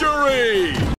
victory!